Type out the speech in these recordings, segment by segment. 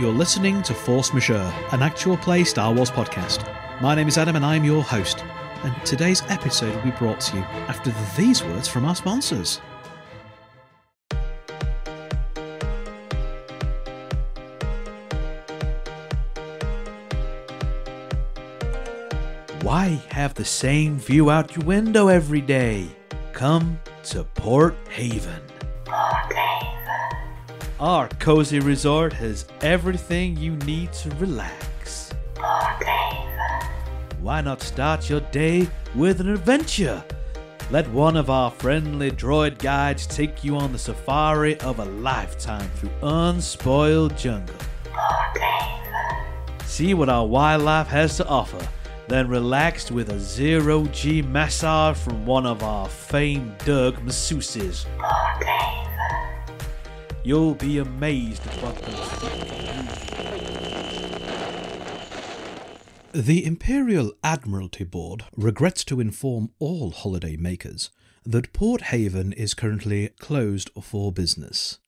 You're listening to Force Majeure, an actual play Star Wars podcast. My name is Adam and I'm your host. And today's episode will be brought to you after these words from our sponsors. Why have the same view out your window every day? Come to Port Haven. Our cozy resort has everything you need to relax. Why not start your day with an adventure? Let one of our friendly droid guides take you on the safari of a lifetime through unspoiled jungle. See what our wildlife has to offer, then relax with a zero G massage from one of our famed Dug masseuses. You'll be amazed at what the Imperial Admiralty Board regrets to inform all holiday makers that Port Haven is currently closed for business.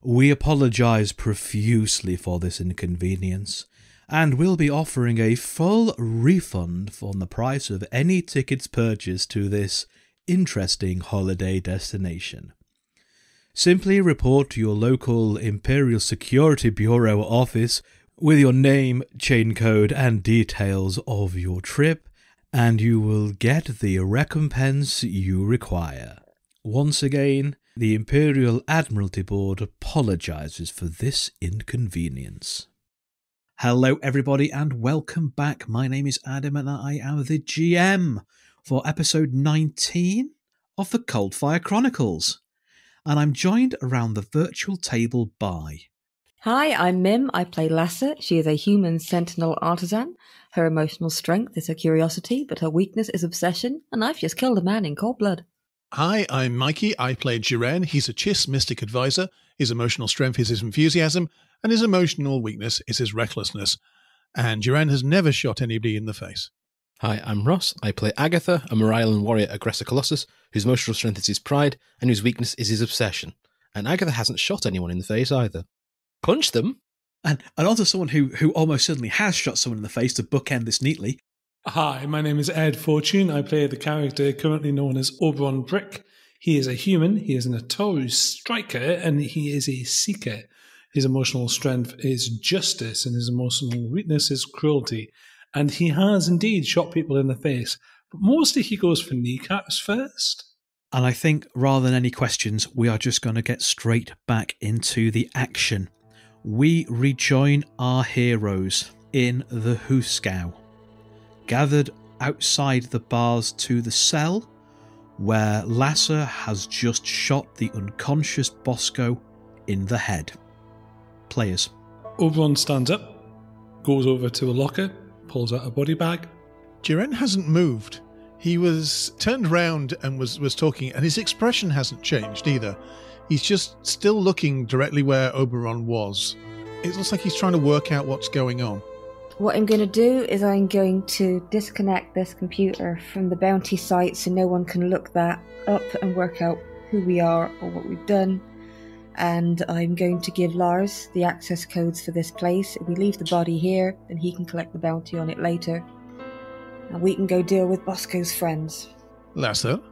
We apologise profusely for this inconvenience and will be offering a full refund on the price of any tickets purchased to this interesting holiday destination. Simply report to your local Imperial Security Bureau office with your name, chain code, and details of your trip, and you will get the recompense you require. Once again, the Imperial Admiralty Board apologizes for this inconvenience. Hello, everybody, and welcome back. My name is Adam, and I am the GM for episode 19 of the Coldfire Chronicles and I'm joined around the virtual table by. Hi, I'm Mim. I play Lassa. She is a human sentinel artisan. Her emotional strength is her curiosity, but her weakness is obsession, and I've just killed a man in cold blood. Hi, I'm Mikey. I play J'Ren. He's a Chiss mystic advisor. His emotional strength is his enthusiasm, and his emotional weakness is his recklessness. And J'Ren has never shot anybody in the face. Hi, I'm Ross. I play Agatha, a Mirialan warrior aggressor colossus, whose emotional strength is his pride and whose weakness is his obsession. And Agatha hasn't shot anyone in the face either. Punch them? And, and also someone who, who almost certainly has shot someone in the face to bookend this neatly. Hi, my name is Ed Fortune. I play the character currently known as Oberon Brick. He is a human, he is an Ataru striker, and he is a seeker. His emotional strength is justice, and his emotional weakness is cruelty. And he has indeed shot people in the face, but mostly he goes for kneecaps first. And I think rather than any questions, we are just going to get straight back into the action. We rejoin our heroes in the Hooskow, gathered outside the bars to the cell where Lassa has just shot the unconscious Bosco in the head. Players. Oberon stands up, goes over to a locker, pulls out a body bag. J'Ren hasn't moved. He was turned round and was, was talking, and his expression hasn't changed either. He's just still looking directly where Oberon was. It looks like he's trying to work out what's going on. What I'm going to do is I'm going to disconnect this computer from the bounty site so no one can look that up and work out who we are or what we've done and I'm going to give Lars the access codes for this place. If we leave the body here, then he can collect the bounty on it later. And we can go deal with Bosco's friends. Lassa?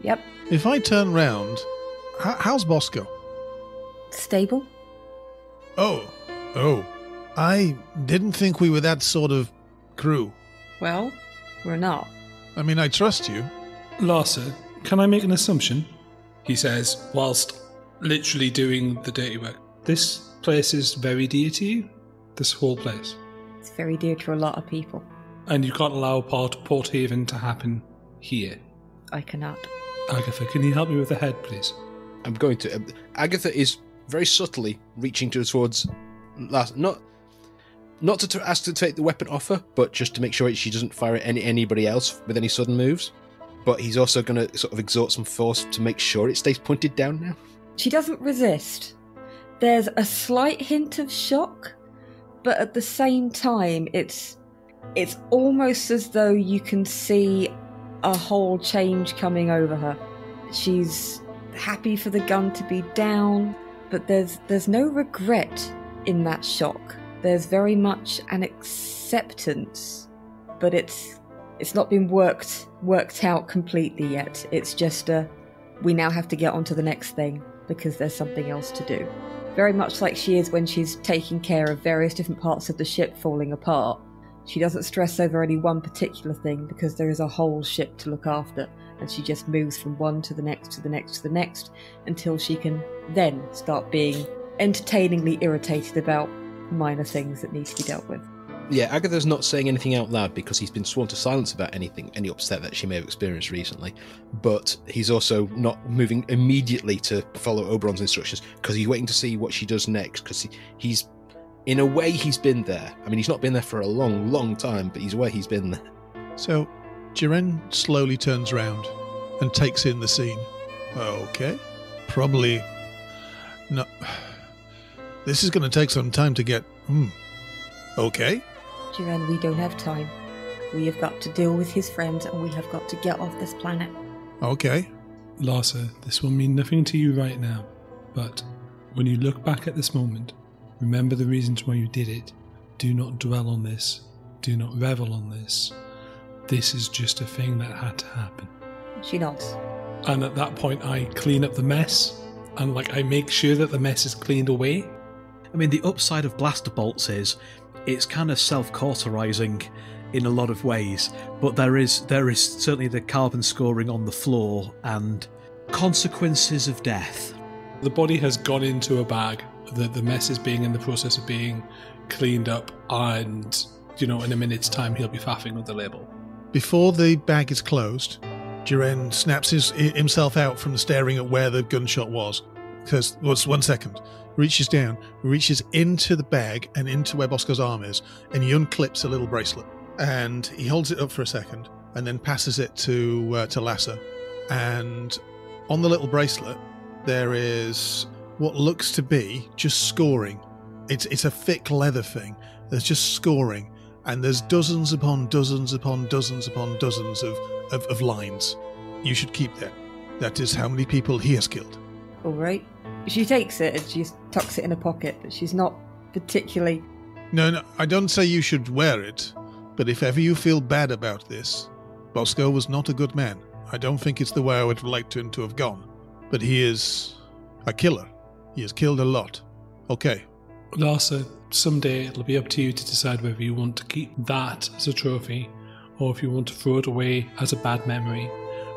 Yep. If I turn round, h- how's Bosco? Stable? Oh, oh. I didn't think we were that sort of crew. Well, we're not. I mean, I trust you. Larsa, can I make an assumption? He says, whilst literally doing the dirty work. This place is very dear to you? This whole place? It's very dear to a lot of people. And you can't allow Port, Port Haven to happen here? I cannot. Agatha, can you help me with the head, please? I'm going to. Um, Agatha is very subtly reaching to, towards last, not not to, to ask to take the weapon off her, but just to make sure she doesn't fire at any anybody else with any sudden moves. But he's also going to sort of exert some force to make sure it stays pointed down now. She doesn't resist. There's a slight hint of shock, but at the same time, it's it's almost as though you can see a whole change coming over her. She's happy for the gun to be down, but there's there's no regret in that shock. There's very much an acceptance, but it's it's not been worked worked out completely yet. It's just a we now have to get on to the next thing because there's something else to do. Very much like she is when she's taking care of various different parts of the ship falling apart. She doesn't stress over any one particular thing because there is a whole ship to look after, and she just moves from one to the next to the next to the next until she can then start being entertainingly irritated about minor things that need to be dealt with. Yeah, Agatha's not saying anything out loud because he's been sworn to silence about anything, any upset that she may have experienced recently. But he's also not moving immediately to follow Oberon's instructions because he's waiting to see what she does next. Because he, he's, in a way, he's been there. I mean, he's not been there for a long, long time, but he's aware he's been there. So, J'Ren slowly turns round and takes in the scene. Okay. Probably. No. This is going to take some time to get. Hmm. Okay. J'Ren, we don't have time. We have got to deal with his friends and we have got to get off this planet. Okay. Larsa, this will mean nothing to you right now, but when you look back at this moment, remember the reasons why you did it. Do not dwell on this. Do not revel on this. This is just a thing that had to happen. She nods. And at that point, I clean up the mess and like I make sure that the mess is cleaned away. I mean, the upside of blaster bolts is it's kind of self-cauterizing in a lot of ways, but there is there is certainly the carbon scoring on the floor and consequences of death. The body has gone into a bag. The the mess is being in the process of being cleaned up, and you know, in a minute's time, he'll be faffing with the label. Before the bag is closed, J'Ren snaps his, himself out from staring at where the gunshot was. Because, was one second, reaches down, reaches into the bag and into where Bosco's arm is, and he unclips a little bracelet. And he holds it up for a second, and then passes it to uh, to Lassa. And on the little bracelet, there is what looks to be just scoring. It's it's a thick leather thing. There's just scoring, and there's dozens upon dozens upon dozens upon dozens of, of, of lines. You should keep that. That is how many people he has killed. All right. She takes it and she tucks it in a pocket, but she's not particularly. No, no, I don't say you should wear it, but if ever you feel bad about this, Bosco was not a good man. I don't think it's the way I would have liked him to have gone. But he is a killer. He has killed a lot. Okay. Larsa, someday it'll be up to you to decide whether you want to keep that as a trophy or if you want to throw it away as a bad memory.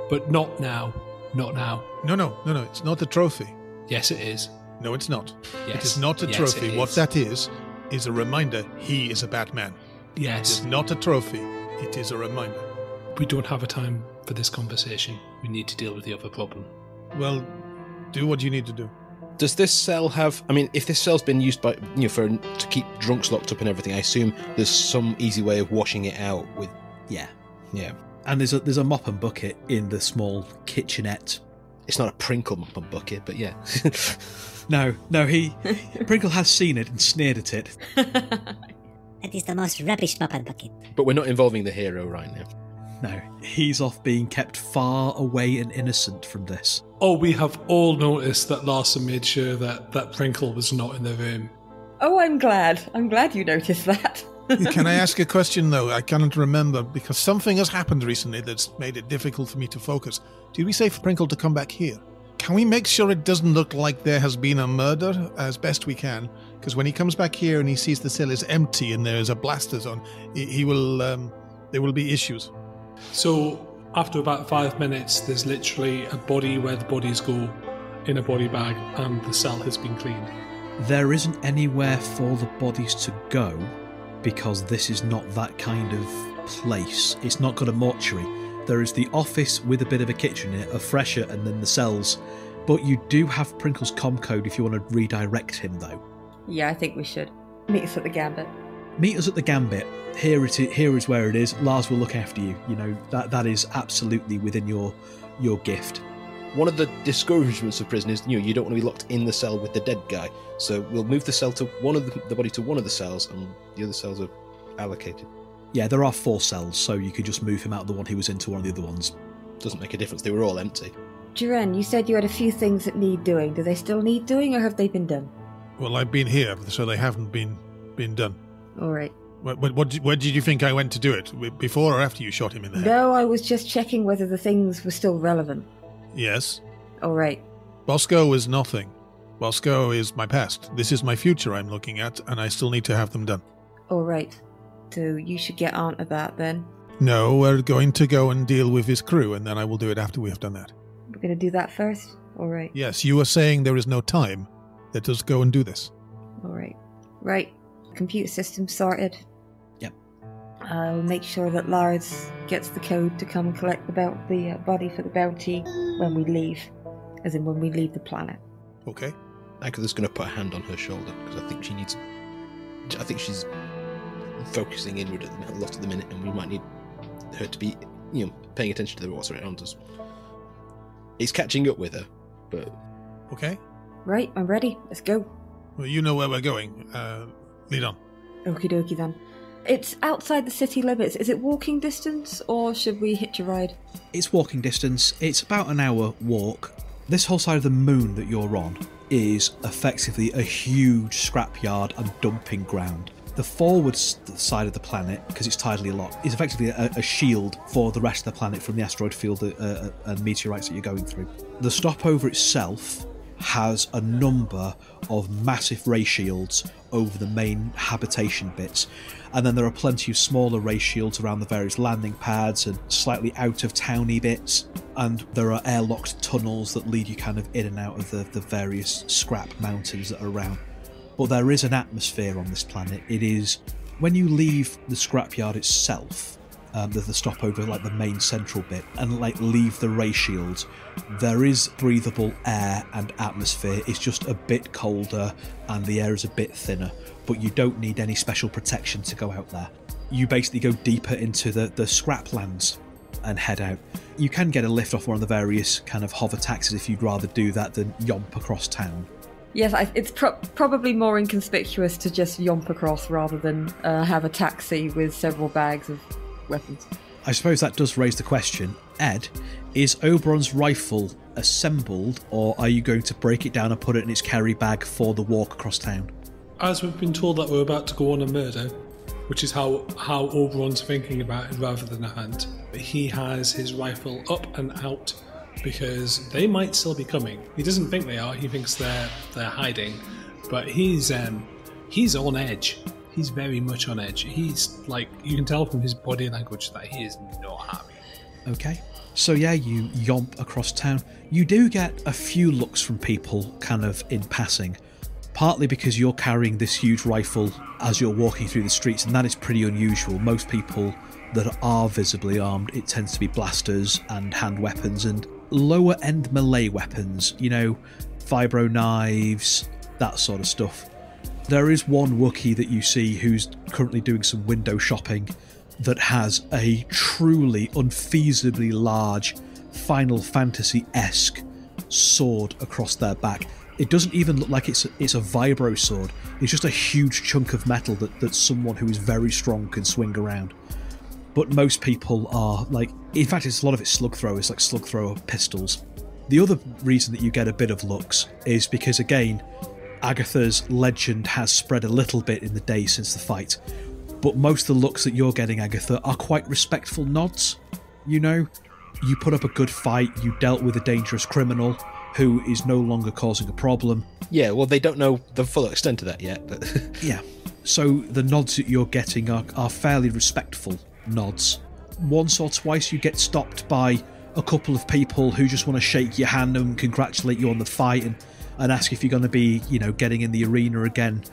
But not now. Not now. No, no, no, no. It's not a trophy. Yes, it is. No, it's not. Yes. It is not a Yes, trophy. it What is. that is, is a reminder he is a bad man. Yes. is not a trophy. It is a reminder. We don't have a time for this conversation. We need to deal with the other problem. Well, do what you need to do. Does this cell have? I mean, if this cell's been used by you know for to keep drunks locked up and everything, I assume there's some easy way of washing it out with. Yeah. Yeah, And there's a there's a mop and bucket in the small kitchenette. it's not a Prinkle mop and bucket, but yeah. No, no, he Prinkle has seen it and sneered at it. That is the most rubbish mop and bucket. but we're not involving the hero right now. No, he's off being kept far away and innocent from this. Oh, we have all noticed that Larsa made sure that, that Prinkle was not in the room. Oh, I'm glad. I'm glad you noticed that. Can I ask a question though? I cannot remember because something has happened recently that's made it difficult for me to focus. Did we say for Prinkle to come back here? Can we make sure it doesn't look like there has been a murder as best we can? Because when he comes back here and he sees the cell is empty and there is a blaster on, he, he will. Um, there will be issues. So, after about five minutes, there's literally a body where the bodies go in a body bag, and the cell has been cleaned. There isn't anywhere for the bodies to go because this is not that kind of place. It's not got a mortuary. There is the office with a bit of a kitchen in it, a fresher, and then the cells. But you do have Prinkle's com code if you want to redirect him, though. yeah, I think we should. Meet us at the Gambit. Meet us at the Gambit. Here it is, here is where it is. Lars will look after you. You know that that is absolutely within your your gift. One of the discouragements of prison is you know you don't want to be locked in the cell with the dead guy. So we'll move the cell to one of the, the body to one of the cells, and the other cells are allocated. Yeah, there are four cells, so you could just move him out of the one he was into one of the other ones. Doesn't make a difference. They were all empty. J'Ren, you said you had a few things that need doing. Do they still need doing or have they been done? Well, I've been here, so they haven't been been done. All right. What, what, what, where did you think I went to do it? Before or after you shot him in the head? No, I was just checking whether the things were still relevant. Yes. All right. Bosco is nothing. Bosco is my past. This is my future I'm looking at, and I still need to have them done. All right. So you should get on to that then. No, we're going to go and deal with his crew, and then I will do it after we have done that. We're going to do that first. All right. Yes, you are saying there is no time. Let us go and do this. All right. Right. Computer system sorted. Yep. I'll make sure that Lars gets the code to come collect the, bou- the uh, body for the bounty when we leave, as in when we leave the planet. Okay. Agatha's going to put a hand on her shoulder because I think she needs. I think she's focusing inward at the- a lot of the minute, and we might need her to be, you know, paying attention to the what's around us. It's catching up with her, but Okay. Right. I'm ready. Let's go. Well, you know where we're going. Uh, lead on. Okie dokie then. It's outside the city limits. Is it walking distance or should we hitch a ride? It's walking distance, it's about an hour walk. This whole side of the moon that you're on is effectively a huge scrapyard and dumping ground. The forward side of the planet, because it's tidally locked, is effectively a, a shield for the rest of the planet from the asteroid field uh, uh, and meteorites that you're going through. The stopover itself has a number of massive ray shields over the main habitation bits, and then there are plenty of smaller ray shields around the various landing pads and slightly out of towny bits. And there are airlocked tunnels that lead you kind of in and out of the, the various scrap mountains that are around. But there is an atmosphere on this planet. It is when you leave the scrapyard itself, um, the, the stopover, like the main central bit, and like leave the ray shields, there is breathable air and atmosphere. It's just a bit colder and the air is a bit thinner, but you don't need any special protection to go out there. You basically go deeper into the, the scraplands and head out. You can get a lift off one of the various kind of hover taxis if you'd rather do that than yomp across town. Yes, I, it's pro- probably more inconspicuous to just yomp across rather than uh, have a taxi with several bags of weapons. I suppose that does raise the question Ed, is Oberon's rifle assembled, or are you going to break it down and put it in its carry bag for the walk across town? As we've been told that we're about to go on a murder, which is how how Oberon's thinking about it rather than a hunt, he has his rifle up and out because they might still be coming. He doesn't think they are. He thinks they're they're hiding, but he's um he's on edge. He's very much on edge. He's like you can tell from his body language that he is not happy. Okay. So, yeah, you yomp across town. You do get a few looks from people kind of in passing, partly because you're carrying this huge rifle as you're walking through the streets, and that is pretty unusual. Most people that are visibly armed, it tends to be blasters and hand weapons and lower end melee weapons, you know, vibro knives, that sort of stuff. There is one Wookiee that you see who's currently doing some window shopping that has a truly unfeasibly large Final Fantasy esque sword across their back. It doesn't even look like it's a, it's a vibro sword. It's just a huge chunk of metal that, that someone who is very strong can swing around. But most people are like, in fact, it's a lot of it's slug throwers, like slug thrower pistols. The other reason that you get a bit of looks is because, again, Agatha's legend has spread a little bit in the days since the fight, but most of the looks that you're getting, Agatha, are quite respectful nods. You know, you put up a good fight, you dealt with a dangerous criminal who is no longer causing a problem. yeah, well, they don't know the full extent of that yet. But Yeah. So the nods that you're getting are, are fairly respectful nods. Once or twice you get stopped by a couple of people who just want to shake your hand and congratulate you on the fight and, and ask if you're going to be, you know, getting in the arena again,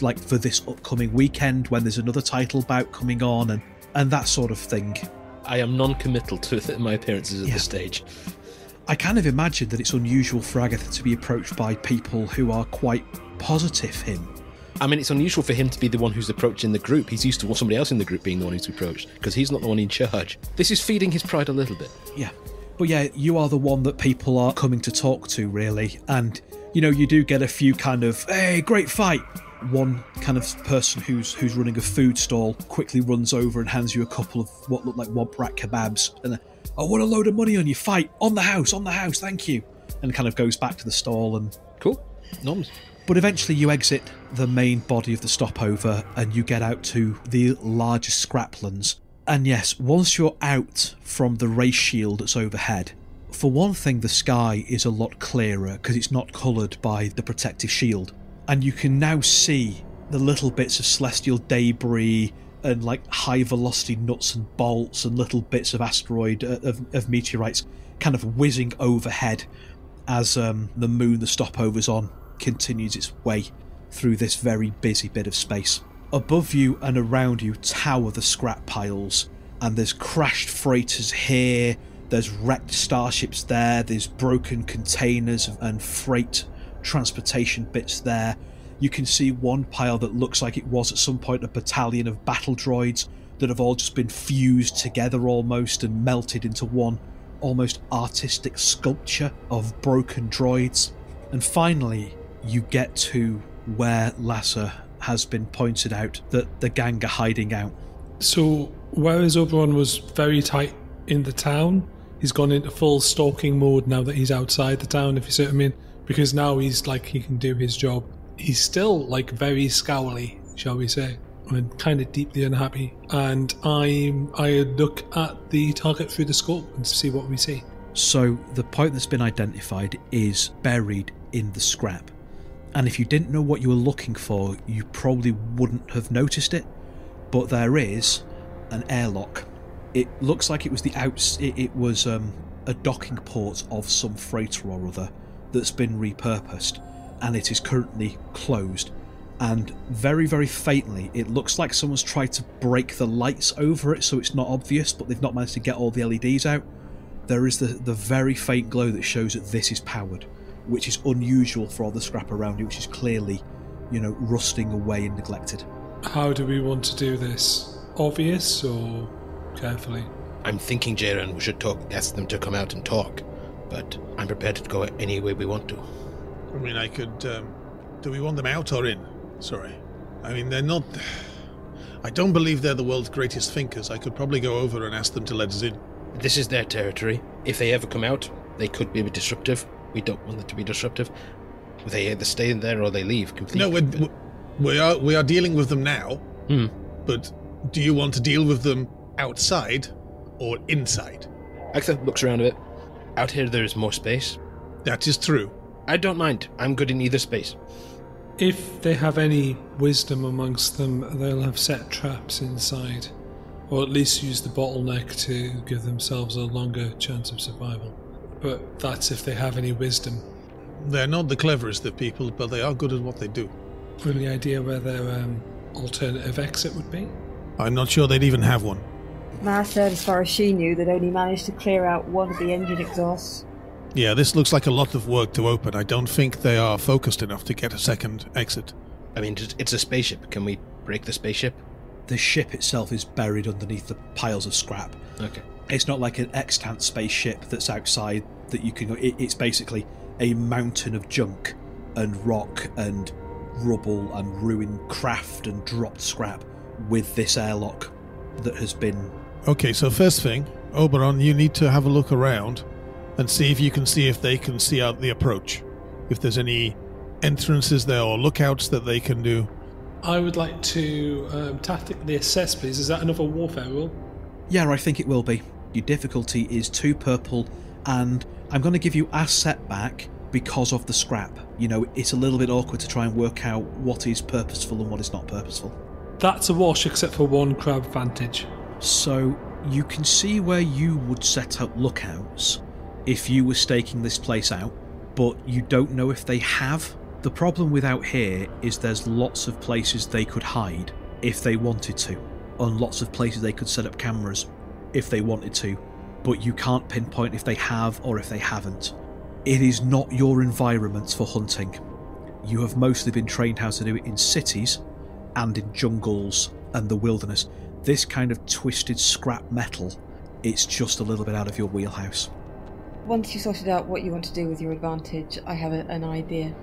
like for this upcoming weekend when there's another title bout coming on and, and that sort of thing. I am non-committal to my appearances at Yeah. this stage. I kind of imagine that it's unusual for Agatha to be approached by people who are quite positive him. I mean, it's unusual for him to be the one who's approaching the group. He's used to somebody else in the group being the one who's approached because he's not the one in charge. This is feeding his pride a little bit. Yeah. But yeah, you are the one that people are coming to talk to, really. And, you know, you do get a few kind of, hey, great fight. One kind of person who's who's running a food stall quickly runs over and hands you a couple of what look like womp rat kebabs. And, then, I want a load of money on your fight. On the house, on the house, thank you. And kind of goes back to the stall. And Cool. Noms. But eventually, you exit the main body of the stopover and you get out to the larger scraplands. And yes, once you're out from the ray shield that's overhead, for one thing, the sky is a lot clearer because it's not coloured by the protective shield. And you can now see the little bits of celestial debris and like high velocity nuts and bolts and little bits of asteroid uh, of, of meteorites kind of whizzing overhead as um, the moon the stopover's on continues its way through this very busy bit of space. Above you and around you tower the scrap piles, and there's crashed freighters here, there's wrecked starships there, there's broken containers and freight transportation bits there. You can see one pile that looks like it was at some point a battalion of battle droids that have all just been fused together almost and melted into one almost artistic sculpture of broken droids. And finally, you get to where Lassa has been pointed out that the gang are hiding out. So, whereas Oberon was very tight in the town, he's gone into full stalking mode now that he's outside the town, if you see what I mean. Because now he's like, he can do his job. He's still like very scowly, shall we say, and kind of deeply unhappy. And I, I look at the target through the scope and see what we see. So, the point that's been identified is buried in the scrap. And if you didn't know what you were looking for, you probably wouldn't have noticed it. But there is an airlock. It looks like it was the outs. It, it was um, a docking port of some freighter or other that's been repurposed, and it is currently closed. And very, very faintly, it looks like someone's tried to break the lights over it so it's not obvious, but they've not managed to get all the LEDs out. There is the, the very faint glow that shows that this is powered which is unusual for all the scrap around you, which is clearly, you know, rusting away and neglected. How do we want to do this? Obvious or carefully? I'm thinking, J'Ren, we should talk, ask them to come out and talk, but I'm prepared to go any way we want to. I mean, I could. Um, do we want them out or in? Sorry. I mean, they're not. I don't believe they're the world's greatest thinkers. I could probably go over and ask them to let us in. This is their territory. If they ever come out, they could be disruptive. We don't want them to be disruptive. They either stay in there or they leave completely. No, we're, we are we are dealing with them now. Hmm. But do you want to deal with them outside or inside? Agatha looks around a bit. Out here, there is more space. That is true. I don't mind. I'm good in either space. If they have any wisdom amongst them, they'll have set traps inside, or at least use the bottleneck to give themselves a longer chance of survival. But that's if they have any wisdom. They're not the cleverest of people, but they are good at what they do. Any idea where their um, alternative exit would be? I'm not sure they'd even have one. Ma said, as far as she knew, they'd only managed to clear out one of the engine exhausts. Yeah, this looks like a lot of work to open. I don't think they are focused enough to get a second exit. I mean, it's a spaceship. Can we break the spaceship? The ship itself is buried underneath the piles of scrap. Okay. It's not like an extant spaceship that's outside that you can go. It's basically a mountain of junk and rock and rubble and ruined craft and dropped scrap with this airlock that has been. Okay, so first thing, Oberon, you need to have a look around and see if you can see if they can see out the approach. If there's any entrances there or lookouts that they can do. I would like to um, tactically assess, please. Is that another warfare rule? Yeah, I think it will be. Your difficulty is two purple, and I'm going to give you a setback because of the scrap. You know, it's a little bit awkward to try and work out what is purposeful and what is not purposeful. That's a wash, except for one crab vantage. So you can see where you would set up lookouts if you were staking this place out, but you don't know if they have. The problem with out here is there's lots of places they could hide if they wanted to, and lots of places they could set up cameras if they wanted to, but you can't pinpoint if they have or if they haven't. It is not your environment for hunting. You have mostly been trained how to do it in cities and in jungles and the wilderness. This kind of twisted scrap metal, it's just a little bit out of your wheelhouse. Once you sorted out what you want to do with your advantage, I have a, an idea.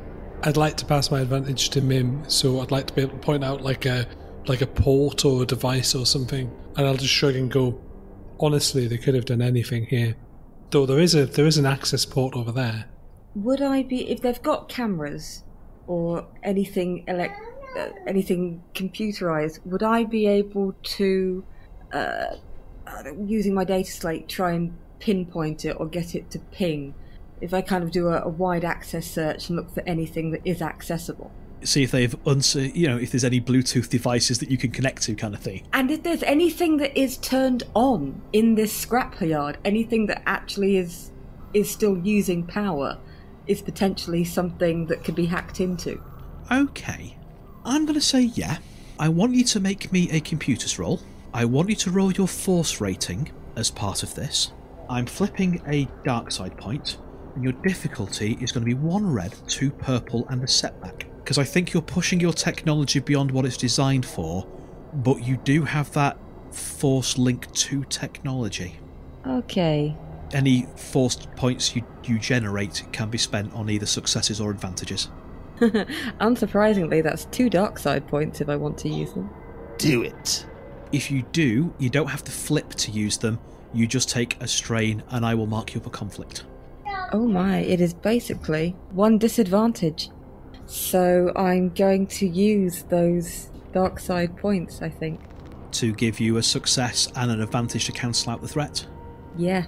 I'd like to pass my advantage to Mim, so I'd like to be able to point out like a like a port or a device or something, and I'll just shrug and go, honestly, they could have done anything here. Though there is a there is an access port over there. Would I be if they've got cameras? or anything elect, anything computerized, would I be able to, uh, uh, using my data slate, try and pinpoint it or get it to ping? If I kind of do a, a wide access search and look for anything that is accessible. See if they've you know if there's any Bluetooth devices that you can connect to, kind of thing. And if there's anything that is turned on in this scrapyard, anything that actually is is still using power, is potentially something that could be hacked into. Okay, I'm going to say yeah. I want you to make me a computers roll. I want you to roll your force rating as part of this. I'm flipping a dark side point, and your difficulty is going to be one red, two purple, and a setback. Because I think you're pushing your technology beyond what it's designed for, but you do have that force link to technology. Okay. Any Force points you, you generate can be spent on either successes or advantages. Unsurprisingly, that's two dark side points if I want to use them. Do it. If you do, you don't have to flip to use them, you just take a strain and I will mark you up a conflict. Oh my, it is basically one disadvantage. So I'm going to use those dark side points, I think. To give you a success and an advantage to cancel out the threat. Yeah.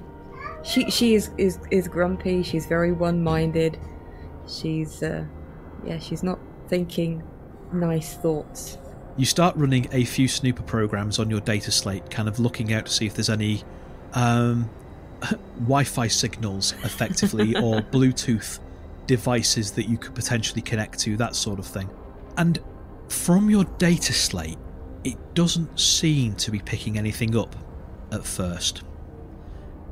She she is is, is grumpy, she's very one minded. She's uh yeah, she's not thinking nice thoughts. You start running a few snooper programs on your data slate, kind of looking out to see if there's any um, Wi Fi signals, effectively, or Bluetooth devices that you could potentially connect to, that sort of thing. And from your data slate, it doesn't seem to be picking anything up at first.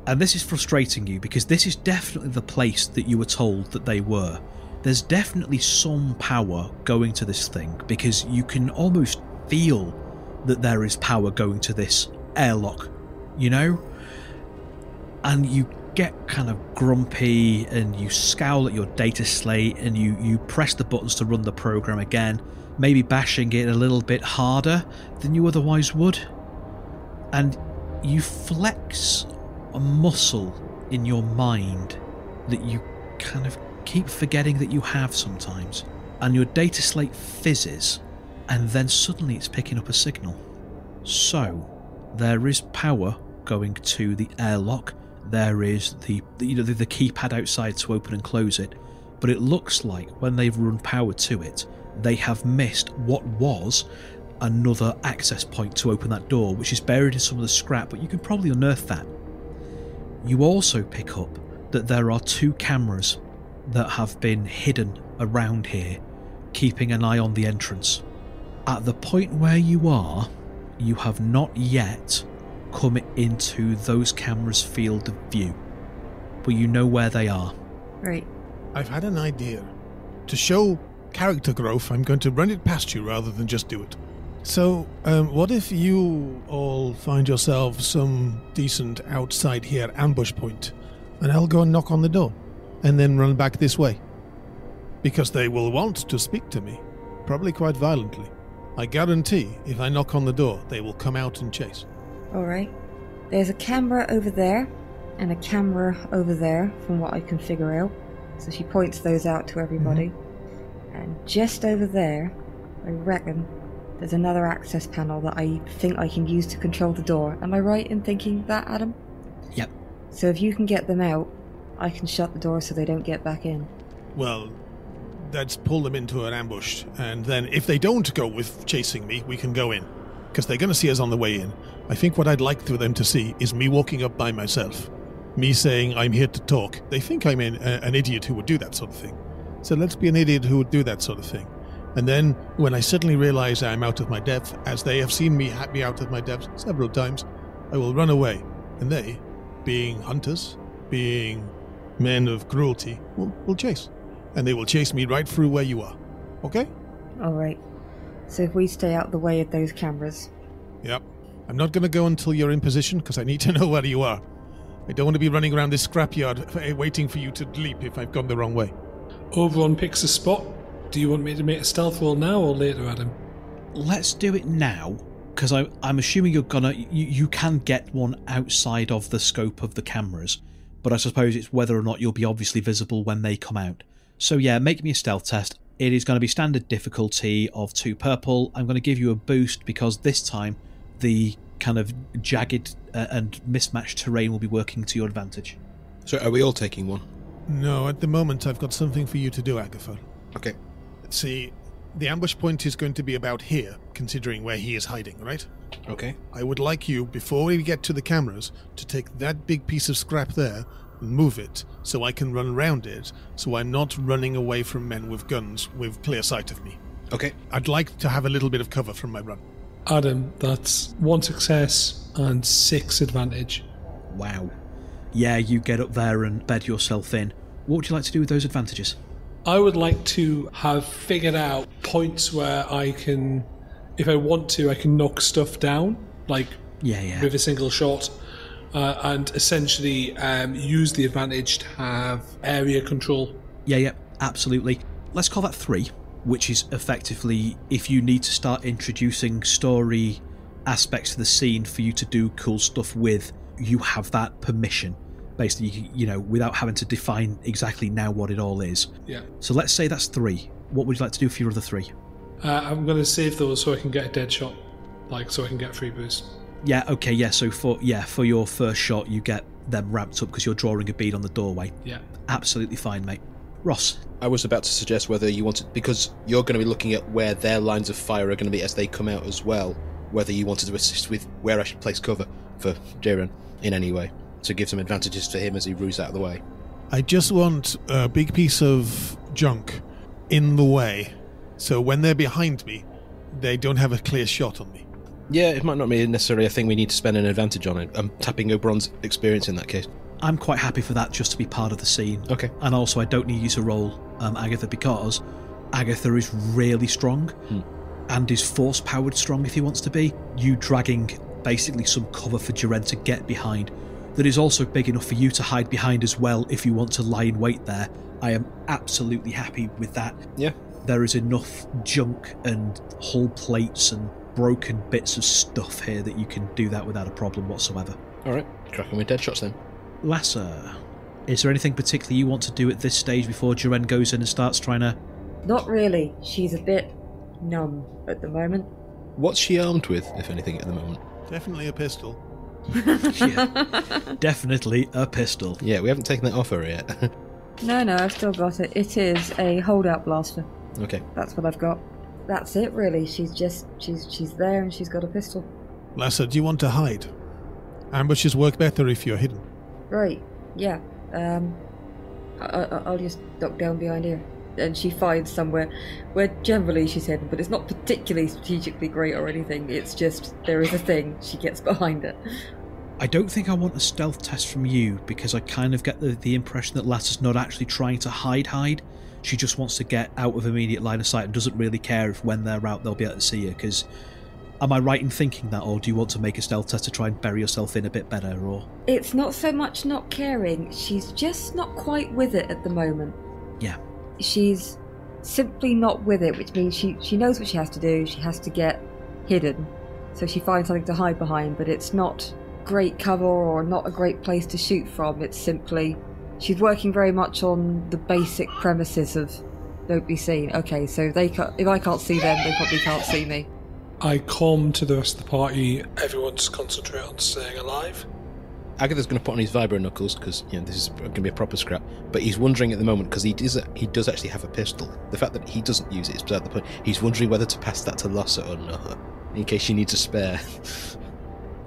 And this is frustrating you because this is definitely the place that you were told that they were. There's definitely some power going to this thing because you can almost feel that there is power going to this airlock, you know? And you get kind of grumpy and you scowl at your data slate and you, you press the buttons to run the program again, maybe bashing it a little bit harder than you otherwise would. And you flex a muscle in your mind that you kind of keep forgetting that you have sometimes. And your data slate fizzes, and then suddenly it's picking up a signal. So, there is power going to the airlock. There is the you know the, the keypad outside to open and close it, but it looks like when they've run power to it, they have missed what was another access point to open that door, which is buried in some of the scrap. But you can probably unearth that. You also pick up that there are two cameras that have been hidden around here, keeping an eye on the entrance. At the point where you are, you have not yet come into those cameras' field of view, but you know where they are. Right. I've had an idea. To show character growth, I'm going to run it past you rather than just do it. So, um, what if you all find yourselves some decent outside here ambush point, and I'll go and knock on the door, and then run back this way? Because they will want to speak to me, probably quite violently. I guarantee if I knock on the door, they will come out and chase. Alright. There's a camera over there, and a camera over there, from what I can figure out. So she points those out to everybody. Mm-hmm. And just over there, I reckon, there's another access panel that I think I can use to control the door. Am I right in thinking that, Adam? Yep. So if you can get them out, I can shut the door so they don't get back in. Well, let's pull them into an ambush, and then if they don't go with chasing me, we can go in. Because they're going to see us on the way in. I think what I'd like for them to see is me walking up by myself. Me saying, I'm here to talk. They think I'm an, a, an idiot who would do that sort of thing. So let's be an idiot who would do that sort of thing. And then, when I suddenly realize I'm out of my depth, as they have seen me ha- be out of my depth several times, I will run away. And they, being hunters, being men of cruelty, will, will chase. And they will chase me right through where you are. Okay? Alright. So if we stay out the way of those cameras. Yep. I'm not going to go until you're in position because I need to know where you are. I don't want to be running around this scrapyard eh, waiting for you to leap if I've gone the wrong way. Oberon picks a spot. Do you want me to make a stealth roll now or later, Adam? Let's do it now, because I'm assuming you're gonna you, you can get one outside of the scope of the cameras, but I suppose it's whether or not you'll be obviously visible when they come out. So yeah, make me a stealth test. It is going to be standard difficulty of two purple. I'm going to give you a boost because this time the kind of jagged uh, and mismatched terrain will be working to your advantage. So are we all taking one? No, at the moment I've got something for you to do, Agatha. Okay. See, the ambush point is going to be about here, considering where he is hiding, right? Okay. I would like you, before we get to the cameras, to take that big piece of scrap there and move it so I can run around it so I'm not running away from men with guns with clear sight of me. Okay. I'd like to have a little bit of cover from my run. Adam, that's one success and six advantage. Wow. Yeah, you get up there and bed yourself in. What would you like to do with those advantages? I would like to have figured out points where I can, if I want to, I can knock stuff down, like Yeah, yeah. with a single shot, uh, and essentially um, use the advantage to have area control. Yeah, yeah, absolutely. Let's call that three, which is effectively if you need to start introducing story aspects to the scene for you to do cool stuff with, you have that permission. Basically, you, you know, without having to define exactly now what it all is. Yeah. So let's say that's three. What would you like to do for your other three? Uh, I'm going to save those so I can get a dead shot, like so I can get free boost. Yeah, okay, yeah. So for yeah, for your first shot, you get them ramped up because you're drawing a bead on the doorway. Yeah. Absolutely fine, mate. Ross, I was about to suggest whether you wanted because you're going to be looking at where their lines of fire are going to be as they come out as well. Whether you wanted to assist with where I should place cover for J'Ren in any way to give some advantages to him as he roos out of the way. I just want a big piece of junk in the way so when they're behind me, they don't have a clear shot on me. Yeah, it might not be necessarily a thing we need to spend an advantage on. it. I'm tapping Oberon's experience in that case. I'm quite happy for that just to be part of the scene. Okay. And also, I don't need you to roll um, Agatha because Agatha is really strong and is force powered strong if he wants to be. You dragging basically some cover for J'Ren to get behind that is also big enough for you to hide behind as well if you want to lie in wait there. I am absolutely happy with that. Yeah. There is enough junk and hull plates and broken bits of stuff here that you can do that without a problem whatsoever. All right. Cracking with dead shots then. Lassa, is there anything particular you want to do at this stage before J'Ren goes in and starts trying to? Not really. She's a bit numb at the moment. What's she armed with, if anything, at the moment? Definitely a pistol. Yeah, definitely a pistol. Yeah, we haven't taken that off her yet. No, no, I've still got it. It is a holdout blaster. Okay. That's what I've got. That's it, really. She's just she's she's there and she's got a pistol. Lassa, do you want to hide? Ambushes work better if you're hidden. Right. Yeah. Um. I, I, I'll just duck down behind here, and she finds somewhere where generally she's hidden, but it's not particularly strategically great or anything. It's just there is a thing. She gets behind it. I don't think I want a stealth test from you because I kind of get the, the impression that Lassa's not actually trying to hide hide. She just wants to get out of immediate line of sight and doesn't really care if when they're out they'll be able to see her. Because am I right in thinking that, or do you want to make a stealth test to try and bury yourself in a bit better? Or It's not so much not caring. She's just not quite with it at the moment. yeah, she's simply not with it, which means she, she knows what she has to do. She has to get hidden. So she finds something to hide behind, but it's not great cover or not a great place to shoot from. It's simply she's working very much on the basic premises of don't be seen. Okay, so they ca if I can't see them, they probably can't see me. I come to the rest of the party. Everyone's just concentrate on staying alive. Agatha's going to put on his vibro knuckles because you know this is going to be a proper scrap. But he's wondering at the moment because he does he does actually have a pistol. The fact that he doesn't use it is beside the point. He's wondering whether to pass that to Lassa or not, in case she needs a spare.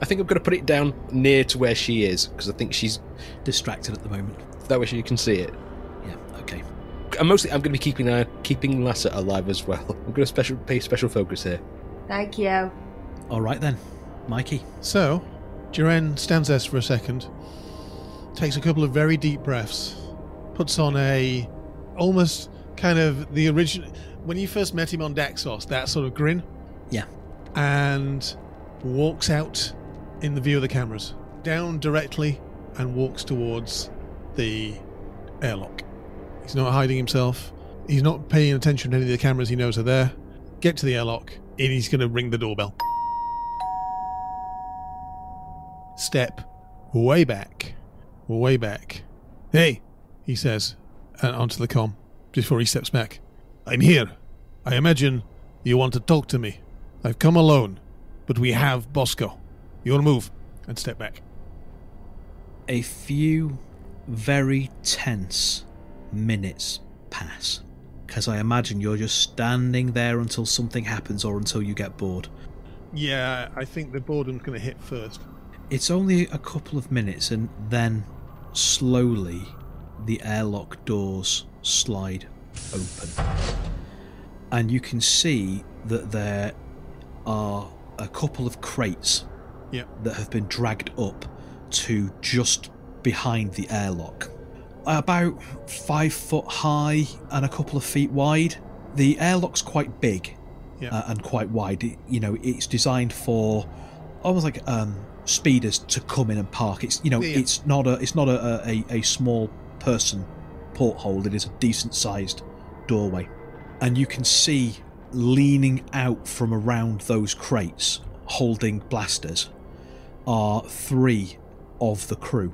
I think I'm going to put it down near to where she is because I think she's distracted at the moment. That way you can see it. Yeah, okay. And mostly, I'm going to be keeping uh, keeping Lassa alive as well. I'm going to special pay special focus here. Thank you. All right then, Mikey. So, J'Ren stands there for a second, takes a couple of very deep breaths, puts on a almost kind of the original when you first met him on Daxos, that sort of grin, Yeah. and walks out in the view of the cameras, down directly, and walks towards the airlock. He's not hiding himself. He's not paying attention to any of the cameras he knows are there. Get to the airlock, and he's going to ring the doorbell. Step way back, way back. Hey, he says, and onto the com before he steps back. I'm here. I imagine you want to talk to me. I've come alone, but we have Bosco. Your move and step back. A few very tense minutes pass. Because I imagine you're just standing there until something happens or until you get bored. Yeah, I think the boredom's going to hit first. It's only a couple of minutes, and then slowly the airlock doors slide open. And you can see that there are a couple of crates Yeah. that have been dragged up to just behind the airlock. About five foot high and a couple of feet wide. The airlock's quite big Yeah. uh, and quite wide. It, you know, it's designed for almost like um, speeders to come in and park. It's you know, Yeah. it's not a it's not a, a, a small person porthole. It is a decent sized doorway, and you can see leaning out from around those crates, holding blasters, are three of the crew,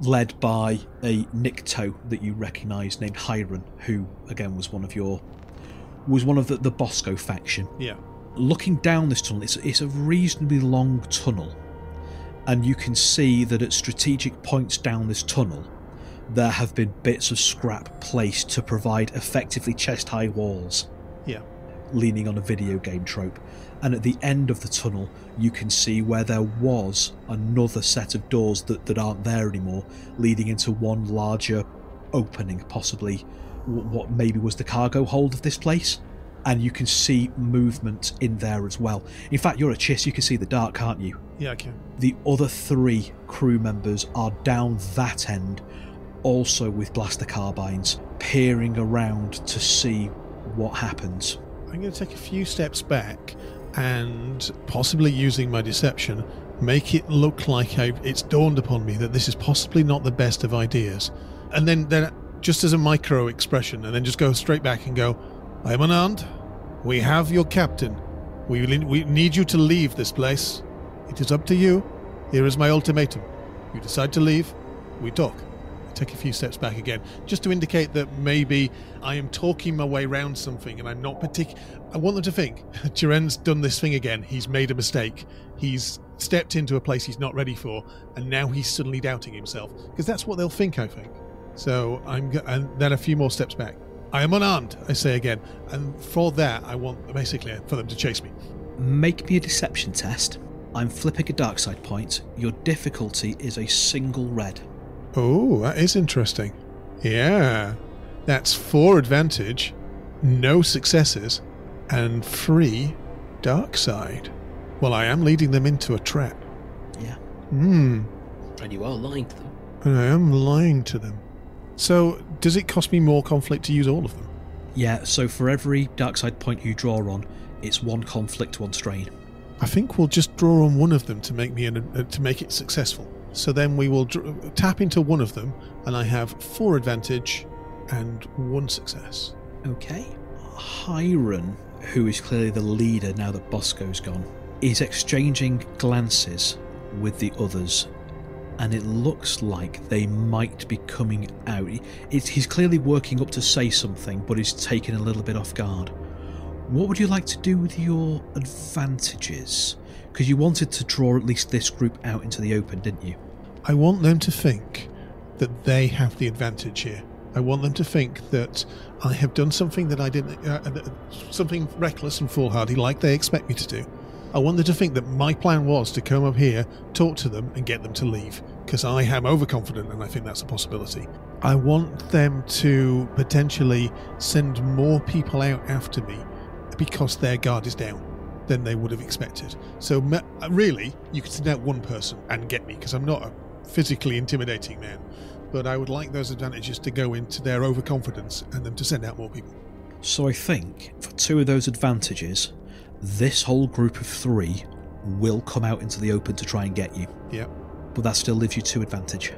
led by a Nikto that you recognise named Hiron, who again was one of your was one of the, the Bosco faction Yeah. looking down this tunnel, it's, it's a reasonably long tunnel, and you can see that at strategic points down this tunnel, there have been bits of scrap placed to provide effectively chest high walls, Yeah. Leaning on a video game trope. And at the end of the tunnel, you can see where there was another set of doors that, that aren't there anymore, leading into one larger opening, possibly what maybe was the cargo hold of this place and you can see movement in there as well. In fact, you're a chiss, you can see the dark, can't you? Yeah, I can. The other three crew members are down that end, also with blaster carbines, peering around to see what happens. I'm going to take a few steps back and possibly using my deception make it look like I, it's dawned upon me that this is possibly not the best of ideas. And then, then just as a micro expression, and then just go straight back and go, I am unarmed. We have your captain. We, we need you to leave this place. It is up to you. Here is my ultimatum. You decide to leave, we talk. Take a few steps back again, just to indicate that maybe I am talking my way around something and I'm not particular. I want them to think J'Ren's done this thing again. He's made a mistake. He's stepped into a place he's not ready for, and now he's suddenly doubting himself. Because that's what they'll think, I think. So I'm, and then a few more steps back. I am unarmed, I say again, and for that I want basically for them to chase me. Make me a deception test. I'm flipping a dark side point. Your difficulty is a single red. Oh, that is interesting. Yeah. That's four advantage, no successes, and three dark side. Well, I am leading them into a trap. Yeah. Hmm. And you are lying to them. And I am lying to them. So, does it cost me more conflict to use all of them? Yeah, so for every dark side point you draw on, it's one conflict, one strain. I think we'll just draw on one of them to make me an, uh, to make it successful. So then we will dr- tap into one of them, and I have four advantage and one success. Okay. Hiron, who is clearly the leader now that Bosco's gone, is exchanging glances with the others, and it looks like they might be coming out. He's clearly working up to say something, but he's taken a little bit off guard. What would you like to do with your advantages? Because you wanted to draw at least this group out into the open, didn't you? I want them to think that they have the advantage here. I want them to think that I have done something that I didn't, uh, uh, something reckless and foolhardy, like they expect me to do. I want them to think that my plan was to come up here, talk to them, and get them to leave, because I am overconfident and I think that's a possibility. I want them to potentially send more people out after me because their guard is down than they would have expected. So, really, you could send out one person and get me because I'm not a physically intimidating man. But I would like those advantages to go into their overconfidence and them to send out more people. So I think for two of those advantages, this whole group of three will come out into the open to try and get you. Yeah. But that still leaves you two advantage.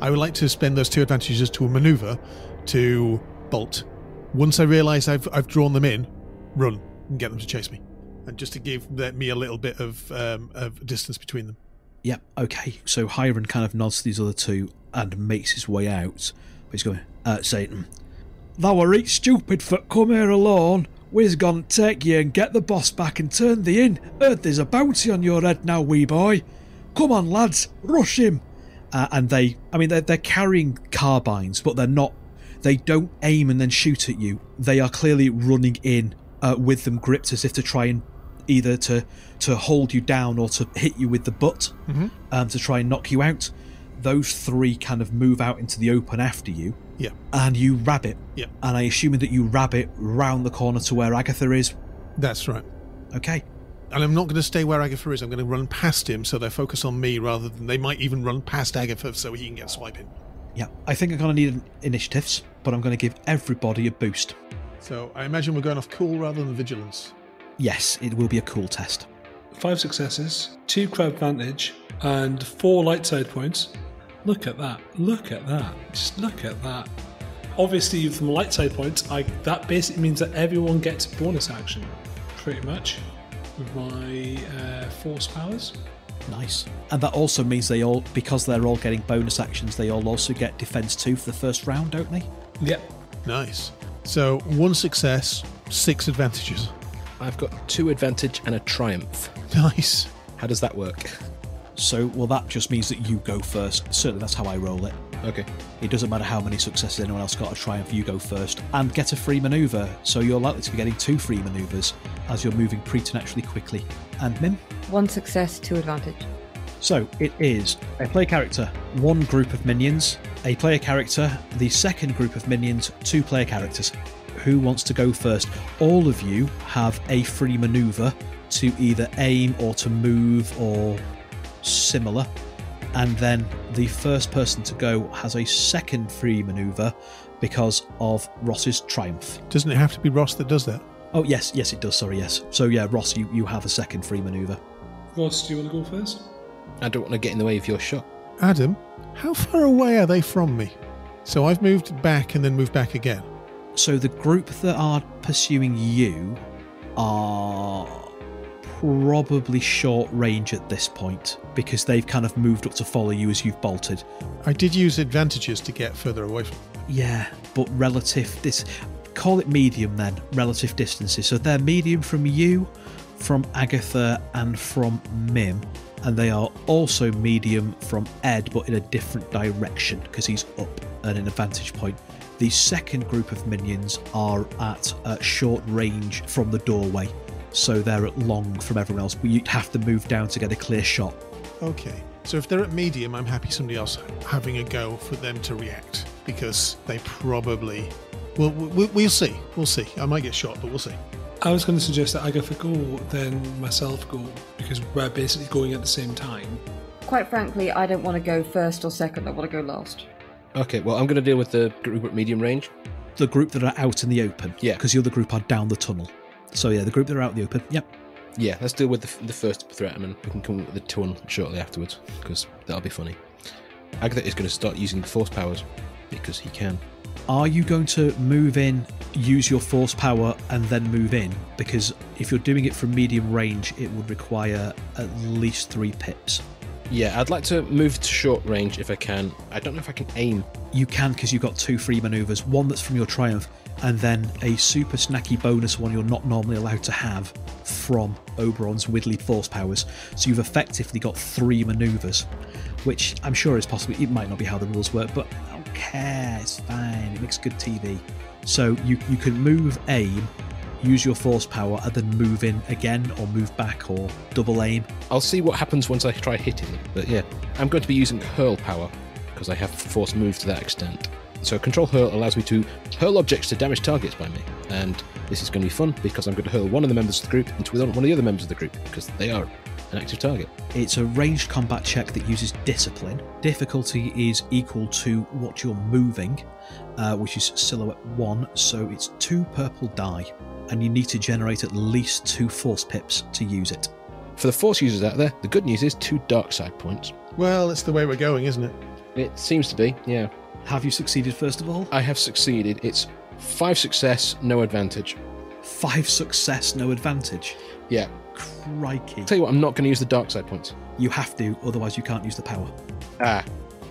I would like to spend those two advantages to a maneuver to bolt. Once I realise I've, I've drawn them in, run and get them to chase me. And just to give me a little bit of, um, of distance between them. Yep, okay. So Hiron kind of nods to these other two and makes his way out. But he's going, uh, Satan, Thou were right stupid for come here alone. We's gone take ye and get the boss back and turn thee in. Heard there's a bounty on your head now, wee boy. Come on, lads, rush him. Uh, and they, I mean, they're, they're carrying carbines, but they're not. They don't aim and then shoot at you. They are clearly running in uh, with them gripped as if to try and either to to hold you down or to hit you with the butt um, to try and knock you out. Those three kind of move out into the open after you, Yeah. and you rabbit. Yeah. And I assume that you rabbit round the corner to where Agatha is. That's right. Okay. And I'm not going to stay where Agatha is. I'm going to run past him so they focus on me rather than they might even run past Agatha so he can get swiping. Yeah. I think I'm going to need initiatives, but I'm going to give everybody a boost. So I imagine we're going off cool rather than vigilance. Yes, it will be a cool test. Five successes, two crowd vantage, and four light side points. Look at that. Look at that. Just look at that. Obviously, from light side points, I that basically means that everyone gets a bonus action, pretty much, with my uh, force powers. Nice. And that also means they all, because they're all getting bonus actions, they all also get defense two for the first round, don't they? Yep. Nice. So one success, six advantages. I've got two advantage and a triumph. Nice. How does that work? So, well, that just means that you go first. Certainly, that's how I roll it. Okay. It doesn't matter how many successes anyone else got a triumph, you go first and get a free maneuver. So you're likely to be getting two free maneuvers as you're moving preternaturally quickly. And Mim? One success, two advantage. So it is a player character, one group of minions, a player character, the second group of minions, two player characters. Who wants to go first? All of you have a free maneuver to either aim or to move or similar. And then the first person to go has a second free maneuver because of Ross's triumph. Doesn't it have to be Ross that does that? Oh, yes, yes, it does. Sorry, yes. So, yeah, Ross, you, you have a second free maneuver. Ross, do you want to go first? I don't want to get in the way of your shot. Adam, how far away are they from me? So I've moved back and then moved back again. So the group that are pursuing you are probably short range at this point because they've kind of moved up to follow you as you've bolted. I did use advantages to get further away from. Yeah, but relative this call it medium then, relative distances. So they're medium from you, from Agatha and from Mim, and they are also medium from Ed but in a different direction because he's up at an advantage point. The second group of minions are at uh, short range from the doorway, so they're at long from everyone else, but you'd have to move down to get a clear shot. Okay. So if they're at medium, I'm happy somebody else having a go for them to react because they probably. Well, we'll, we'll see. We'll see. I might get shot, but we'll see. I was going to suggest that I go, for Gore, then myself go, because we're basically going at the same time. Quite frankly, I don't want to go first or second. I want to go last. Okay, well, I'm going to deal with the group at medium range. The group that are out in the open, Yeah. because the other group are down the tunnel. So yeah, the group that are out in the open, yep. Yeah, let's deal with the, the first threat, and then we can come with the two shortly afterwards, because that'll be funny. Agatha is going to start using force powers, because he can. Are you going to move in, use your force power, and then move in? Because if you're doing it from medium range, it would require at least three pips. Yeah, I'd like to move to short range if I can. I don't know if I can aim. You can because you've got two free maneuvers one that's from your triumph, and then a super snacky bonus one you're not normally allowed to have from Oberon's Widley force powers. So you've effectively got three maneuvers, which I'm sure is possible. It might not be how the rules work, but I don't care. It's fine. It makes good TV. So you you can move aim, use your force power, and then move in again, or move back, or double aim. I'll see what happens once I try hitting them. But yeah, I'm going to be using hurl power, because I have force move to that extent. So control hurl allows me to hurl objects to damage targets by me. And this is going to be fun because I'm going to hurl one of the members of the group into one of the other members of the group, because they are an active target. It's a ranged combat check that uses discipline. Difficulty is equal to what you're moving, uh, which is silhouette one, so it's two purple die, and you need to generate at least two force pips to use it. For the force users out there, the good news is two dark side points. Well, it's the way we're going, isn't it? It seems to be, yeah. Have you succeeded first of all? I have succeeded. It's five success, no advantage. Five success, no advantage. Yeah. Crikey. Tell you what, I'm not going to use the dark side points. You have to, otherwise you can't use the power. Ah.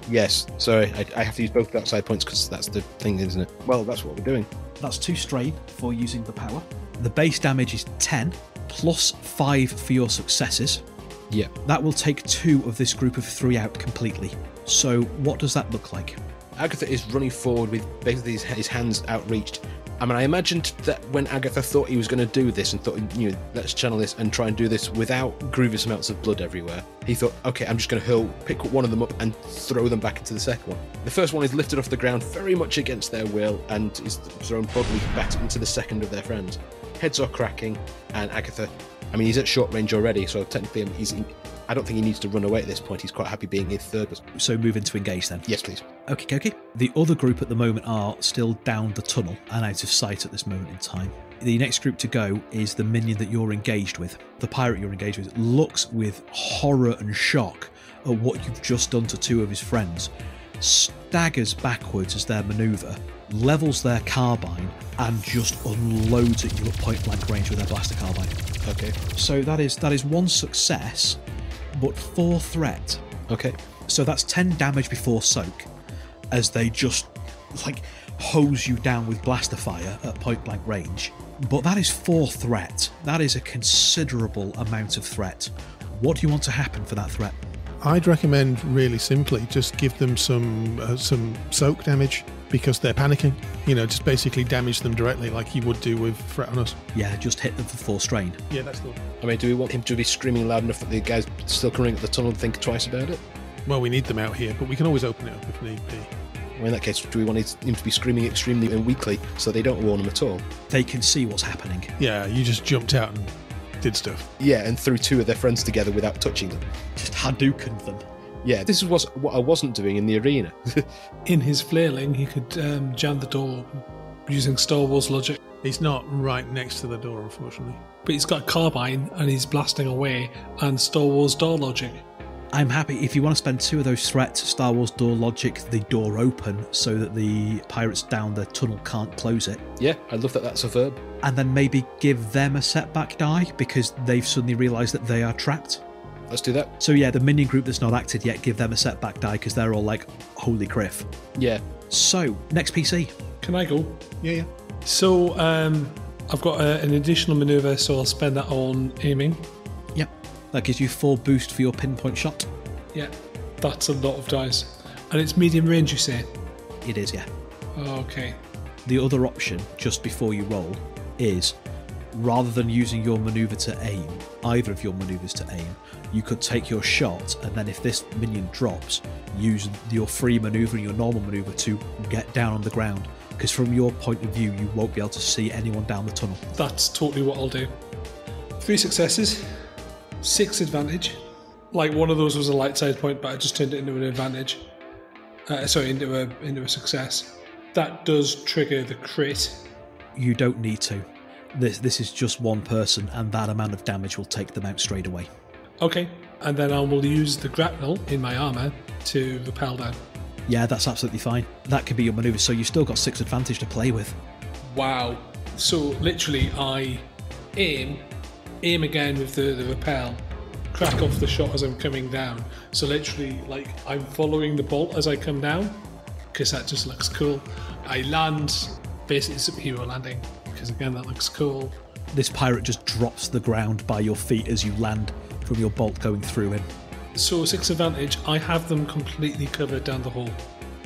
Yes, sorry, I, I have to use both outside points because that's the thing, isn't it? Well, that's what we're doing. That's two strain for using the power. The base damage is 10 plus 5 for your successes. Yeah. That will take two of this group of three out completely. So, what does that look like? Agatha is running forward with basically his, his hands outreached. I mean, I imagined that when Agatha thought he was going to do this and thought, you know, let's channel this and try and do this without grievous amounts of blood everywhere, he thought, okay, I'm just going to hurl, pick one of them up and throw them back into the second one. The first one is lifted off the ground very much against their will and is thrown bodily back into the second of their friends. Heads are cracking, and Agatha, I mean, he's at short range already, so technically um, he's. I don't think he needs to run away at this point. He's quite happy being in third. So, move into engage then. Yes, please. Okay, okay. The other group at the moment are still down the tunnel and out of sight at this moment in time. The next group to go is the minion that you're engaged with. The pirate you're engaged with looks with horror and shock at what you've just done to two of his friends, staggers backwards as their maneuver, levels their carbine, and just unloads at you at point blank range with their blaster carbine. Okay. So that is that is one success, but four threat. Okay. So that's 10 damage before soak as they just like hose you down with blaster fire at point blank range. But that is four threat. That is a considerable amount of threat. What do you want to happen for that threat? I'd recommend really simply just give them some uh, some soak damage because they're panicking. You know, just basically damage them directly like you would do with threat on us. Yeah, just hit them for four strain. Yeah, that's the. I mean, do we want him to be screaming loud enough that the guys still coming at the tunnel and think twice about it? Well, we need them out here, but we can always open it up if need be. Well, in that case, do we want him to be screaming extremely and weakly so they don't warn him at all? They can see what's happening. Yeah, you just jumped out and did stuff. Yeah, and threw two of their friends together without touching them. Just Hadouken them. Yeah, this is what, what I wasn't doing in the arena. In his flailing, he could um, jam the door open using Star Wars logic. He's not right next to the door, unfortunately. But he's got a carbine and he's blasting away and Star Wars door logic. I'm happy if you want to spend two of those threats, Star Wars door logic, the door open so that the pirates down the tunnel can't close it. yeah, I love that that's a verb. And then maybe give them a setback die because they've suddenly realised that they are trapped. Let's do that. So yeah, the minion group that's not acted yet, give them a setback die because they're all like, holy criff. Yeah. So, next PC. Can I go? Yeah, yeah. So um, I've got a, an additional maneuver, so I'll spend that on aiming. Yep. That gives you four boost for your pinpoint shot. Yeah, that's a lot of dice. And it's medium range, you say? It is, yeah. Okay. The other option, just before you roll, is rather than using your maneuver to aim, either of your maneuvers to aim, you could take your shot and then if this minion drops, use your free maneuver and your normal maneuver to get down on the ground. Because from your point of view, you won't be able to see anyone down the tunnel. That's totally what I'll do. Three successes, six advantage. Like one of those was a light side point, but I just turned it into an advantage. Uh, sorry, into a into a success. That does trigger the crit. You don't need to. This this is just one person, and that amount of damage will take them out straight away. Okay, and then I will use the grapnel in my armor to rappel down. Yeah, that's absolutely fine. That could be your maneuver, so you've still got six advantage to play with. Wow. So literally, I aim, aim again with the, the rappel, crack off the shot as I'm coming down. So literally, like I'm following the bolt as I come down, because that just looks cool. I land, basically superhero landing, because again that looks cool. This pirate just drops the ground by your feet as you land from your bolt going through him. So six advantage, I have them completely covered down the hole.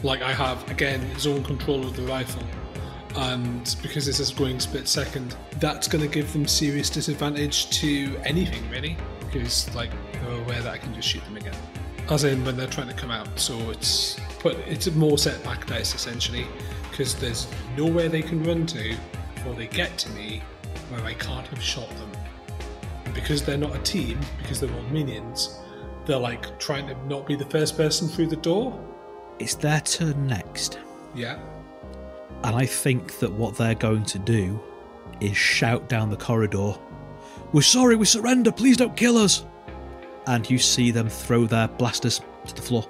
Like I have again zone control of the rifle. And because this is going split second, that's going to give them serious disadvantage to anything really, because like they're aware that I can just shoot them again, as in when they're trying to come out. So it's but it's a more setback dice essentially, because there's nowhere they can run to before they get to me where I can't have shot them. Because they're not a team, because they're all minions, they're like trying to not be the first person through the door. It's their turn next, Yeah. and I think that what they're going to do is shout down the corridor, We're sorry, we surrender, please don't kill us! And you see them throw their blasters to the floor.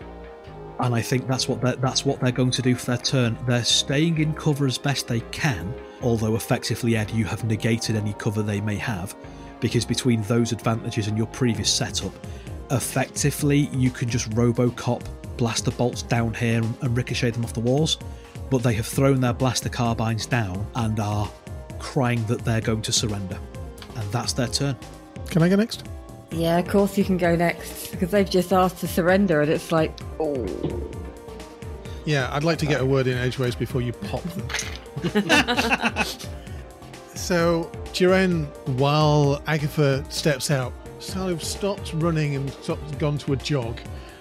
And I think that's what they're, that's what they're going to do for their turn. They're staying in cover as best they can, although effectively, Ed, you have negated any cover they may have, because between those advantages and your previous setup, effectively you can just Robocop blaster bolts down here and ricochet them off the walls, but they have thrown their blaster carbines down and are crying that they're going to surrender. And that's their turn. Can I go next? Yeah, of course you can go next because they've just asked to surrender, and it's like, oh. Yeah, I'd like to get a word in edgeways before you pop them. so, J'Ren, while Agatha steps out, of stops running and stops, gone to a jog.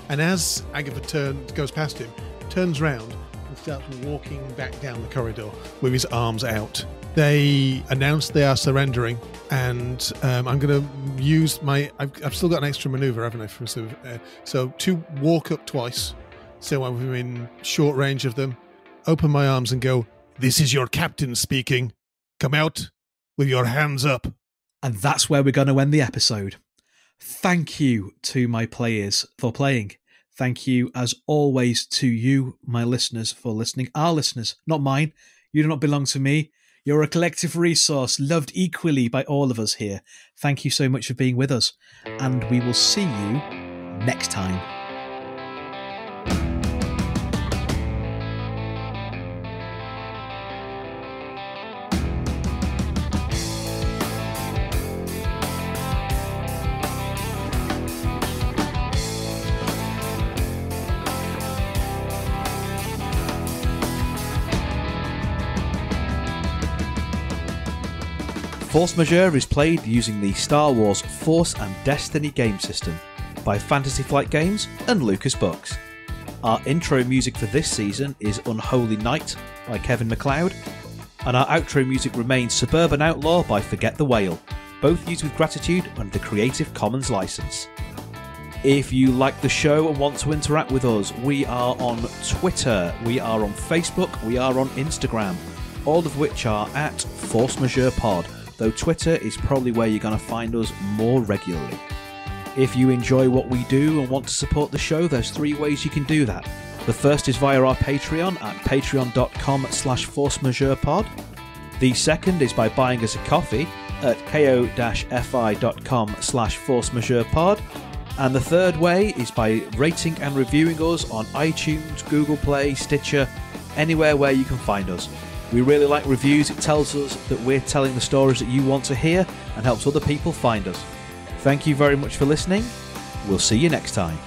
And as Agatha turns, goes past him, turns round and starts walking back down the corridor with his arms out. They announce they are surrendering, and um, I'm going to use my. I've, I've still got an extra maneuver, haven't I? For sort of, uh, so to walk up twice, so I'm in short range of them, open my arms and go. This is your captain speaking. Come out with your hands up. And that's where we're going to end the episode. Thank you to my players for playing. Thank you, as always, to you, my listeners, for listening. Our listeners, not mine. You do not belong to me. You're a collective resource, loved equally by all of us here. Thank you so much for being with us, and we will see you next time. Force Majeure is played using the Star Wars Force and Destiny game system by Fantasy Flight Games and Lucas Books. Our intro music for this season is Unholy Night by Kevin MacLeod, and our outro music remains Suburban Outlaw by Forget the Whale, both used with gratitude under the Creative Commons license. If you like the show and want to interact with us, we are on Twitter, we are on Facebook, we are on Instagram, all of which are at Force Majeure Pod though Twitter is probably where you're going to find us more regularly. If you enjoy what we do and want to support the show, there's three ways you can do that. The first is via our Patreon at patreon.com slash forcemajeurepod. The second is by buying us a coffee at ko-fi.com slash forcemajeurepod. And the third way is by rating and reviewing us on iTunes, Google Play, Stitcher, anywhere where you can find us. We really like reviews, it tells us that we're telling the stories that you want to hear and helps other people find us. Thank you very much for listening. We'll see you next time.